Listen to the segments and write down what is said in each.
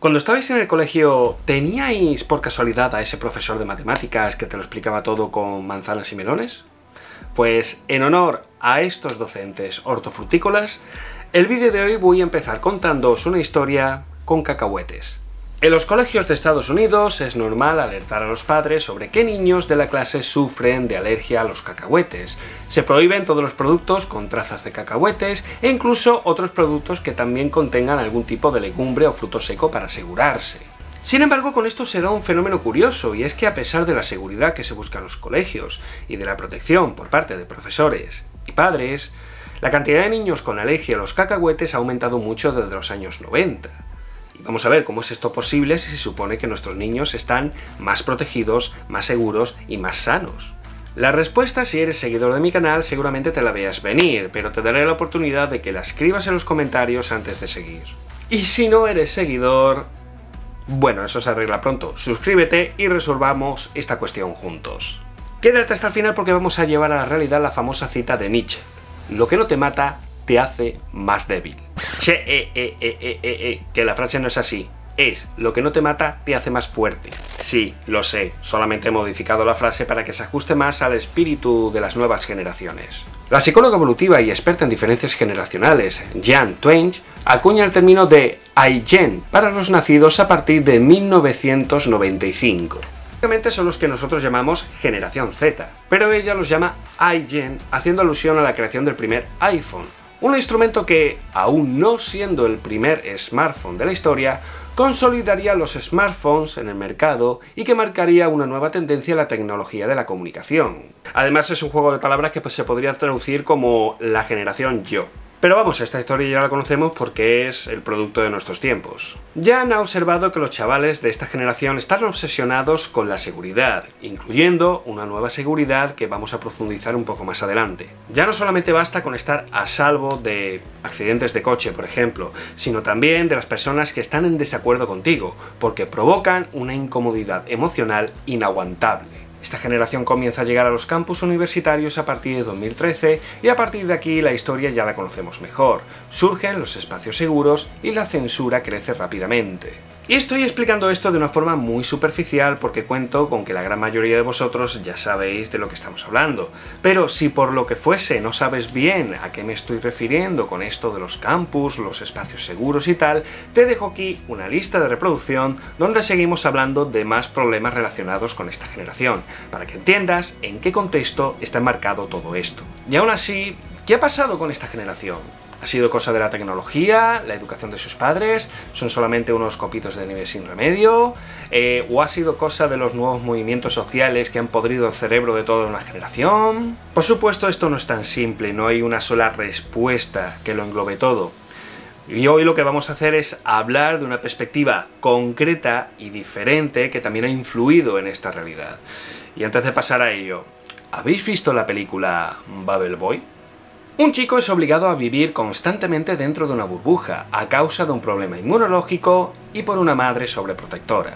Cuando estabais en el colegio, ¿teníais por casualidad a ese profesor de matemáticas que te lo explicaba todo con manzanas y melones? Pues en honor a estos docentes hortofrutícolas, el vídeo de hoy voy a empezar contándoos una historia con cacahuetes. En los colegios de Estados Unidos es normal alertar a los padres sobre qué niños de la clase sufren de alergia a los cacahuetes. Se prohíben todos los productos con trazas de cacahuetes e incluso otros productos que también contengan algún tipo de legumbre o fruto seco para asegurarse. Sin embargo, con esto se da un fenómeno curioso, y es que a pesar de la seguridad que se busca en los colegios y de la protección por parte de profesores y padres, la cantidad de niños con alergia a los cacahuetes ha aumentado mucho desde los años 90. Vamos a ver cómo es esto posible si se supone que nuestros niños están más protegidos, más seguros y más sanos. La respuesta, si eres seguidor de mi canal, seguramente te la veas venir, pero te daré la oportunidad de que la escribas en los comentarios antes de seguir. Y si no eres seguidor... Bueno, eso se arregla pronto. Suscríbete y resolvamos esta cuestión juntos. Quédate hasta el final porque vamos a llevar a la realidad la famosa cita de Nietzsche. Lo que no te mata, te hace más débil. Che, eh, eh, eh, eh, eh, que la frase no es así. Es, lo que no te mata te hace más fuerte. Sí, lo sé, solamente he modificado la frase para que se ajuste más al espíritu de las nuevas generaciones. La psicóloga evolutiva y experta en diferencias generacionales, Jan Twain, acuña el término de iGen para los nacidos a partir de 1995. Básicamente son los que nosotros llamamos generación Z, pero ella los llama iGen haciendo alusión a la creación del primer iPhone, un instrumento que, aún no siendo el primer smartphone de la historia, consolidaría los smartphones en el mercado y que marcaría una nueva tendencia en la tecnología de la comunicación. Además es un juego de palabras que pues, se podría traducir como la generación yo. Pero vamos, esta historia ya la conocemos porque es el producto de nuestros tiempos. Jan ha observado que los chavales de esta generación están obsesionados con la seguridad, incluyendo una nueva seguridad que vamos a profundizar un poco más adelante. Ya no solamente basta con estar a salvo de accidentes de coche, por ejemplo, sino también de las personas que están en desacuerdo contigo, porque provocan una incomodidad emocional inaguantable. Esta generación comienza a llegar a los campus universitarios a partir de 2013 y a partir de aquí la historia ya la conocemos mejor. Surgen los espacios seguros y la censura crece rápidamente. Y estoy explicando esto de una forma muy superficial porque cuento con que la gran mayoría de vosotros ya sabéis de lo que estamos hablando. Pero si por lo que fuese no sabes bien a qué me estoy refiriendo con esto de los campus, los espacios seguros y tal, te dejo aquí una lista de reproducción donde seguimos hablando de más problemas relacionados con esta generación, para que entiendas en qué contexto está enmarcado todo esto. Y aún así, ¿qué ha pasado con esta generación? ¿Ha sido cosa de la tecnología, la educación de sus padres? ¿Son solamente unos copitos de nieve sin remedio? Eh, ¿O ha sido cosa de los nuevos movimientos sociales que han podrido el cerebro de toda una generación? Por supuesto, esto no es tan simple, no hay una sola respuesta que lo englobe todo. Y hoy lo que vamos a hacer es hablar de una perspectiva concreta y diferente que también ha influido en esta realidad. Y antes de pasar a ello, ¿habéis visto la película Babel Boy? Un chico es obligado a vivir constantemente dentro de una burbuja a causa de un problema inmunológico y por una madre sobreprotectora.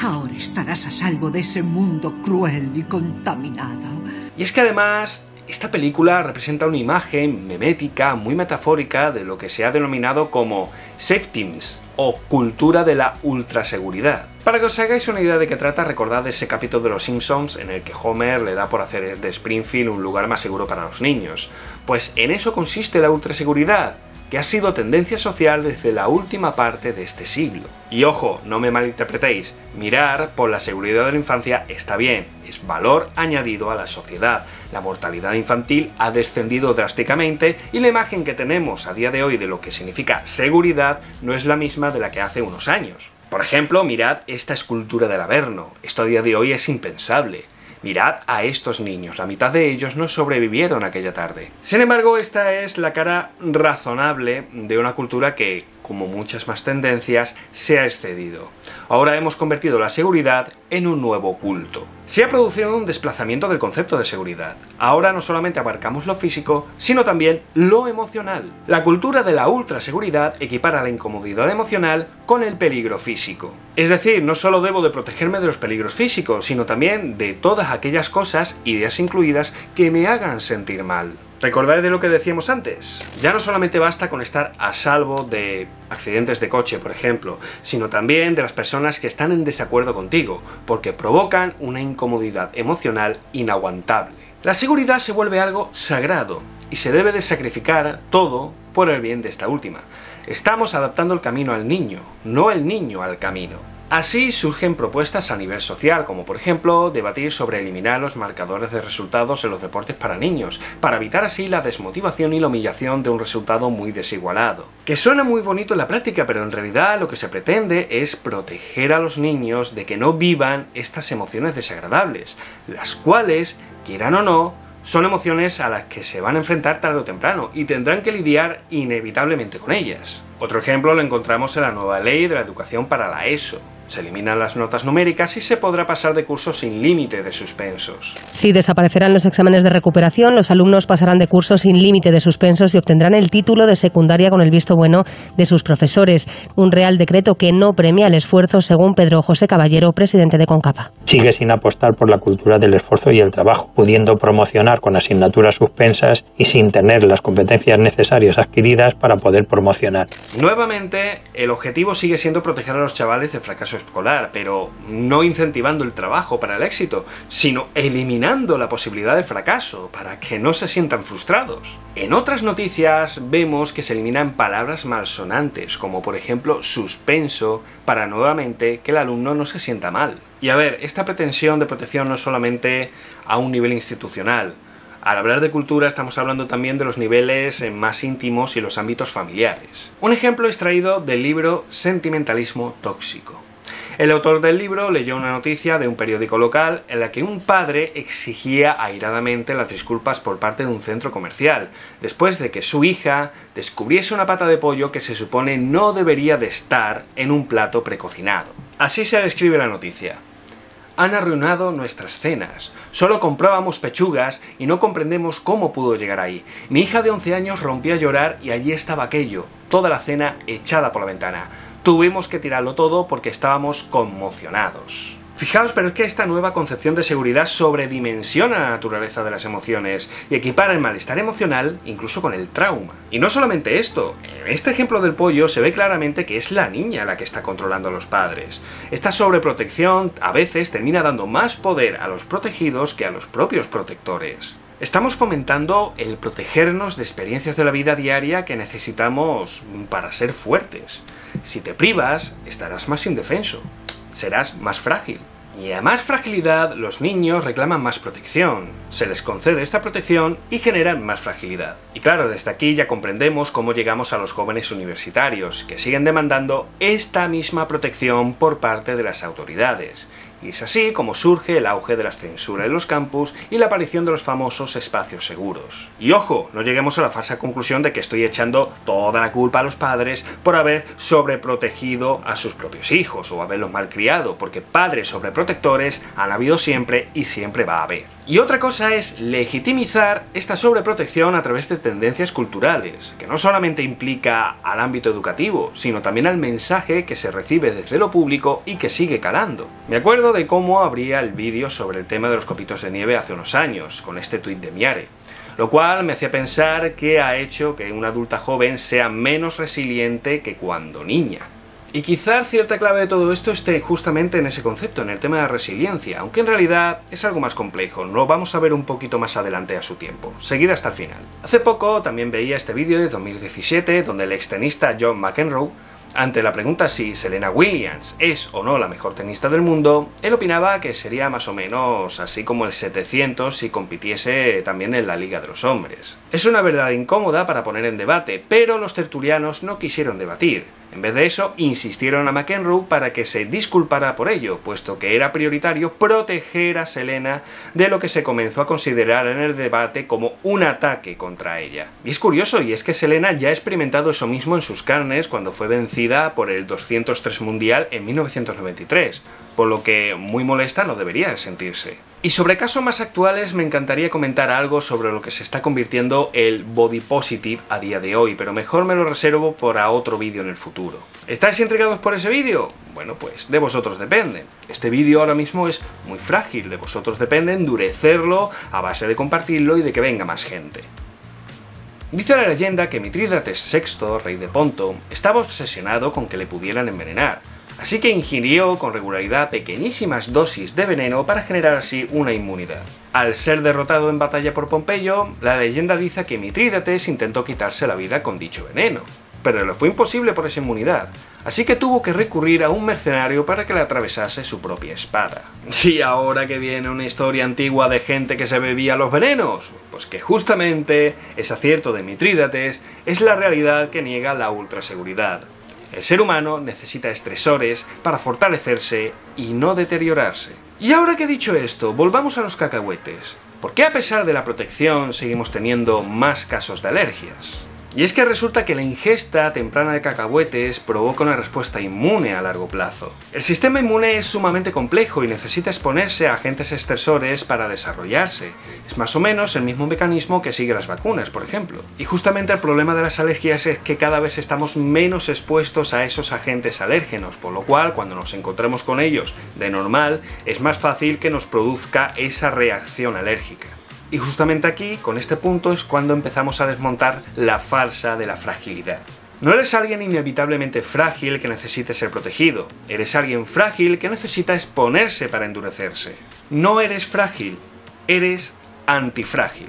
Ahora estarás a salvo de ese mundo cruel y contaminado. Y es que además, esta película representa una imagen memética, muy metafórica, de lo que se ha denominado como safeteams, o cultura de la ultraseguridad. Para que os hagáis una idea de qué trata, recordad ese capítulo de Los Simpsons en el que Homer le da por hacer de Springfield un lugar más seguro para los niños. Pues en eso consiste la ultraseguridad, que ha sido tendencia social desde la última parte de este siglo. Y ojo, no me malinterpretéis, mirar por la seguridad de la infancia está bien, es valor añadido a la sociedad. La mortalidad infantil ha descendido drásticamente y la imagen que tenemos a día de hoy de lo que significa seguridad no es la misma de la que hace unos años. Por ejemplo, mirad esta escultura del Averno. Esto a día de hoy es impensable. Mirad a estos niños, la mitad de ellos no sobrevivieron aquella tarde. Sin embargo, esta es la cara razonable de una cultura que, como muchas más tendencias, se ha excedido. Ahora hemos convertido la seguridad en un nuevo culto. Se ha producido un desplazamiento del concepto de seguridad. Ahora no solamente abarcamos lo físico, sino también lo emocional. La cultura de la ultraseguridad equipara la incomodidad emocional con el peligro físico. Es decir, no solo debo de protegerme de los peligros físicos, sino también de todas aquellas cosas, ideas incluidas, que me hagan sentir mal. Recordad de lo que decíamos antes. Ya no solamente basta con estar a salvo de accidentes de coche, por ejemplo, sino también de las personas que están en desacuerdo contigo, porque provocan una incomodidad emocional inaguantable. La seguridad se vuelve algo sagrado y se debe de sacrificar todo por el bien de esta última. Estamos adaptando el camino al niño, no el niño al camino. Así surgen propuestas a nivel social, como por ejemplo debatir sobre eliminar los marcadores de resultados en los deportes para niños, para evitar así la desmotivación y la humillación de un resultado muy desigualado. Que suena muy bonito en la práctica, pero en realidad lo que se pretende es proteger a los niños de que no vivan estas emociones desagradables, las cuales, quieran o no, son emociones a las que se van a enfrentar tarde o temprano y tendrán que lidiar inevitablemente con ellas. Otro ejemplo lo encontramos en la nueva ley de la educación para la ESO, se eliminan las notas numéricas y se podrá pasar de cursos sin límite de suspensos. Si desaparecerán los exámenes de recuperación, los alumnos pasarán de cursos sin límite de suspensos y obtendrán el título de secundaria con el visto bueno de sus profesores. Un real decreto que no premia el esfuerzo, según Pedro José Caballero, presidente de CONCAPA. Sigue sin apostar por la cultura del esfuerzo y el trabajo, pudiendo promocionar con asignaturas suspensas y sin tener las competencias necesarias adquiridas para poder promocionar. Nuevamente, el objetivo sigue siendo proteger a los chavales de fracaso escolar, pero no incentivando el trabajo para el éxito, sino eliminando la posibilidad de fracaso para que no se sientan frustrados. En otras noticias vemos que se eliminan palabras malsonantes, como por ejemplo suspenso, para nuevamente que el alumno no se sienta mal. Y a ver, esta pretensión de protección no es solamente a un nivel institucional, al hablar de cultura estamos hablando también de los niveles más íntimos y los ámbitos familiares. Un ejemplo extraído del libro Sentimentalismo Tóxico. El autor del libro leyó una noticia de un periódico local en la que un padre exigía airadamente las disculpas por parte de un centro comercial, después de que su hija descubriese una pata de pollo que se supone no debería de estar en un plato precocinado. Así se describe la noticia. Han arruinado nuestras cenas. Solo comprábamos pechugas y no comprendemos cómo pudo llegar ahí. Mi hija de 11 años rompió a llorar y allí estaba aquello, toda la cena echada por la ventana. Tuvimos que tirarlo todo porque estábamos conmocionados. Fijaos, pero es que esta nueva concepción de seguridad sobredimensiona la naturaleza de las emociones y equipara el malestar emocional incluso con el trauma. Y no solamente esto, en este ejemplo del pollo se ve claramente que es la niña la que está controlando a los padres. Esta sobreprotección a veces termina dando más poder a los protegidos que a los propios protectores. Estamos fomentando el protegernos de experiencias de la vida diaria que necesitamos para ser fuertes. Si te privas, estarás más indefenso, serás más frágil. Y a más fragilidad, los niños reclaman más protección. Se les concede esta protección y generan más fragilidad. Y claro, desde aquí ya comprendemos cómo llegamos a los jóvenes universitarios, que siguen demandando esta misma protección por parte de las autoridades. Y es así como surge el auge de la censura en los campus y la aparición de los famosos espacios seguros. Y ojo, no lleguemos a la falsa conclusión de que estoy echando toda la culpa a los padres por haber sobreprotegido a sus propios hijos o haberlos malcriado, porque padres sobreprotectores han habido siempre y siempre va a haber. Y otra cosa es legitimizar esta sobreprotección a través de tendencias culturales, que no solamente implica al ámbito educativo, sino también al mensaje que se recibe desde lo público y que sigue calando. Me acuerdo de cómo abría el vídeo sobre el tema de los copitos de nieve hace unos años, con este tuit de Miare, lo cual me hacía pensar que ha hecho que una adulta joven sea menos resiliente que cuando niña. Y quizás cierta clave de todo esto esté justamente en ese concepto, en el tema de resiliencia, aunque en realidad es algo más complejo, lo vamos a ver un poquito más adelante a su tiempo. Seguida hasta el final. Hace poco también veía este vídeo de 2017 donde el extenista John McEnroe ante la pregunta si Selena Williams es o no la mejor tenista del mundo, él opinaba que sería más o menos así como el 700 si compitiese también en la Liga de los Hombres. Es una verdad incómoda para poner en debate, pero los tertulianos no quisieron debatir. En vez de eso, insistieron a McEnroe para que se disculpara por ello, puesto que era prioritario proteger a Selena de lo que se comenzó a considerar en el debate como un ataque contra ella. Y es curioso, y es que Selena ya ha experimentado eso mismo en sus carnes cuando fue vencida por el 203 Mundial en 1993, por lo que muy molesta no debería sentirse. Y sobre casos más actuales me encantaría comentar algo sobre lo que se está convirtiendo el body positive a día de hoy, pero mejor me lo reservo para otro vídeo en el futuro. ¿Estáis intrigados por ese vídeo? Bueno, pues de vosotros depende. Este vídeo ahora mismo es muy frágil, de vosotros depende endurecerlo a base de compartirlo y de que venga más gente. Dice la leyenda que Mitrídates VI, rey de Ponto, estaba obsesionado con que le pudieran envenenar, así que ingirió con regularidad pequeñísimas dosis de veneno para generar así una inmunidad. Al ser derrotado en batalla por Pompeyo, la leyenda dice que Mitrídates intentó quitarse la vida con dicho veneno, pero le fue imposible por esa inmunidad, así que tuvo que recurrir a un mercenario para que le atravesase su propia espada. Y ahora que viene una historia antigua de gente que se bebía los venenos, pues que justamente ese acierto de Mitrídates es la realidad que niega la ultraseguridad. El ser humano necesita estresores para fortalecerse y no deteriorarse. Y ahora que he dicho esto, volvamos a los cacahuetes. ¿Por qué a pesar de la protección seguimos teniendo más casos de alergias? Y es que resulta que la ingesta temprana de cacahuetes provoca una respuesta inmune a largo plazo. El sistema inmune es sumamente complejo y necesita exponerse a agentes estresores para desarrollarse. Es más o menos el mismo mecanismo que sigue las vacunas, por ejemplo. Y justamente el problema de las alergias es que cada vez estamos menos expuestos a esos agentes alérgenos, por lo cual cuando nos encontremos con ellos de normal es más fácil que nos produzca esa reacción alérgica. Y justamente aquí, con este punto, es cuando empezamos a desmontar la farsa de la fragilidad. No eres alguien inevitablemente frágil que necesite ser protegido, eres alguien frágil que necesita exponerse para endurecerse. No eres frágil, eres antifrágil.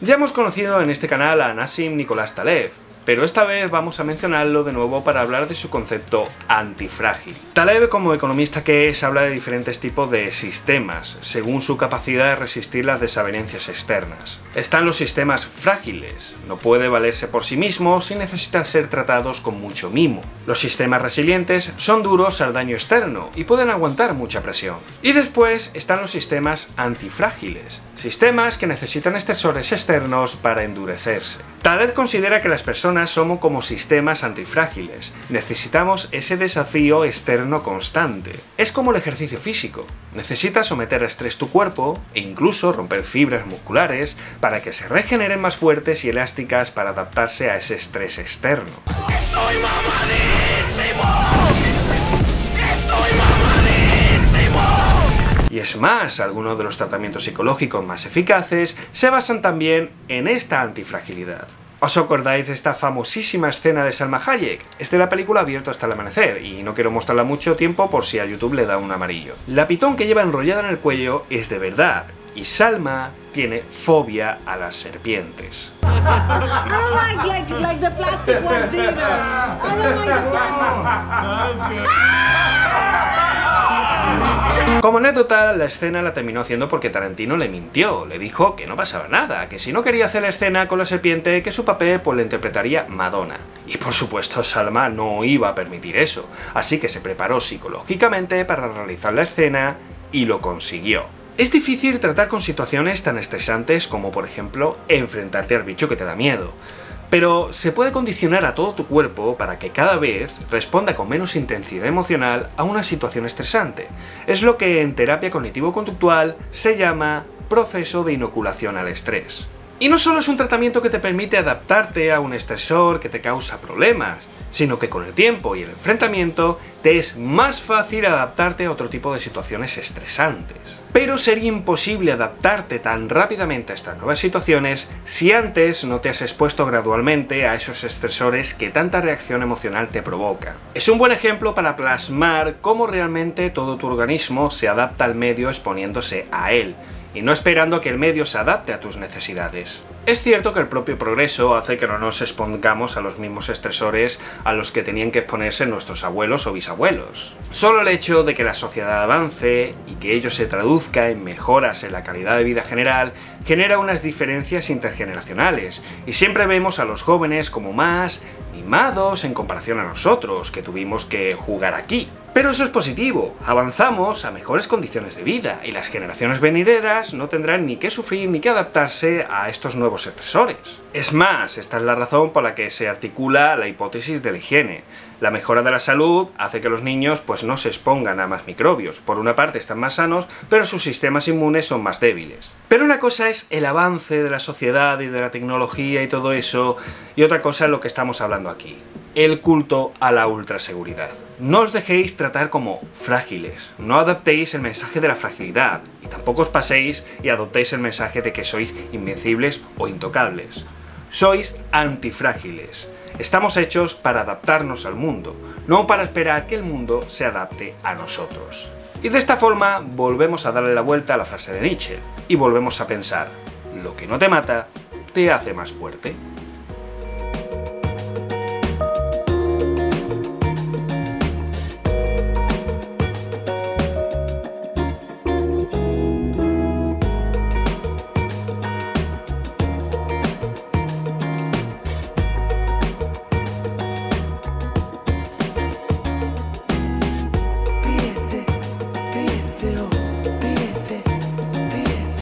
Ya hemos conocido en este canal a Nassim Nicolás Taleb, pero esta vez vamos a mencionarlo de nuevo para hablar de su concepto antifrágil. Taleb, como economista que es, habla de diferentes tipos de sistemas, según su capacidad de resistir las desavenencias externas. Están los sistemas frágiles, no puede valerse por sí mismos y necesitan ser tratados con mucho mimo. Los sistemas resilientes son duros al daño externo y pueden aguantar mucha presión. Y después están los sistemas antifrágiles, sistemas que necesitan estresores externos para endurecerse. Taleb considera que las personas somos como sistemas antifrágiles, necesitamos ese desafío externo constante. Es como el ejercicio físico, necesitas someter a estrés tu cuerpo e incluso romper fibras musculares para que se regeneren más fuertes y elásticas para adaptarse a ese estrés externo. Y es más, algunos de los tratamientos psicológicos más eficaces se basan también en esta antifragilidad. ¿Os acordáis de esta famosísima escena de Salma Hayek? Es de la película Abierto hasta el amanecer, y no quiero mostrarla mucho tiempo por si a YouTube le da un amarillo. La pitón que lleva enrollada en el cuello es de verdad, y Salma tiene fobia a las serpientes. Como anécdota, la escena la terminó haciendo porque Tarantino le mintió, le dijo que no pasaba nada, que si no quería hacer la escena con la serpiente, que su papel pues le interpretaría Madonna. Y por supuesto Salma no iba a permitir eso, así que se preparó psicológicamente para realizar la escena y lo consiguió. Es difícil tratar con situaciones tan estresantes como por ejemplo enfrentarte al bicho que te da miedo. Pero se puede condicionar a todo tu cuerpo para que cada vez responda con menos intensidad emocional a una situación estresante. Es lo que en terapia cognitivo-conductual se llama proceso de inoculación al estrés. Y no solo es un tratamiento que te permite adaptarte a un estresor que te causa problemas, sino que con el tiempo y el enfrentamiento te es más fácil adaptarte a otro tipo de situaciones estresantes. Pero sería imposible adaptarte tan rápidamente a estas nuevas situaciones si antes no te has expuesto gradualmente a esos estresores que tanta reacción emocional te provoca. Es un buen ejemplo para plasmar cómo realmente todo tu organismo se adapta al medio exponiéndose a él, y no esperando que el medio se adapte a tus necesidades. Es cierto que el propio progreso hace que no nos expongamos a los mismos estresores a los que tenían que exponerse nuestros abuelos o bisabuelos. Solo el hecho de que la sociedad avance y que ello se traduzca en mejoras en la calidad de vida general genera unas diferencias intergeneracionales y siempre vemos a los jóvenes como más mimados en comparación a nosotros, que tuvimos que jugar aquí. Pero eso es positivo, avanzamos a mejores condiciones de vida y las generaciones venideras no tendrán ni que sufrir ni que adaptarse a estos nuevos estresores. Es más, esta es la razón por la que se articula la hipótesis de la higiene. La mejora de la salud hace que los niños pues no se expongan a más microbios. Por una parte están más sanos, pero sus sistemas inmunes son más débiles. Pero una cosa es el avance de la sociedad y de la tecnología y todo eso, y otra cosa es lo que estamos hablando aquí. El culto a la ultraseguridad. No os dejéis tratar como frágiles, no adaptéis el mensaje de la fragilidad y tampoco os paséis y adoptéis el mensaje de que sois invencibles o intocables. Sois antifrágiles. Estamos hechos para adaptarnos al mundo, no para esperar que el mundo se adapte a nosotros. Y de esta forma volvemos a darle la vuelta a la frase de Nietzsche y volvemos a pensar, lo que no te mata, te hace más fuerte.